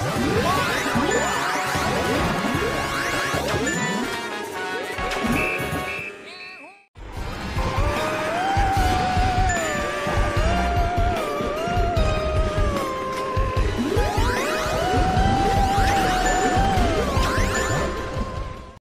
What?